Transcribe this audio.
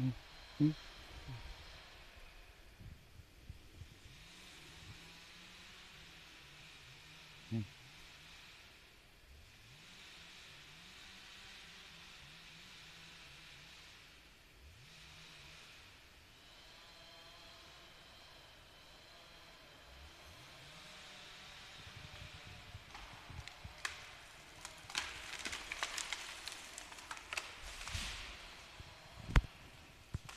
Mm-hmm.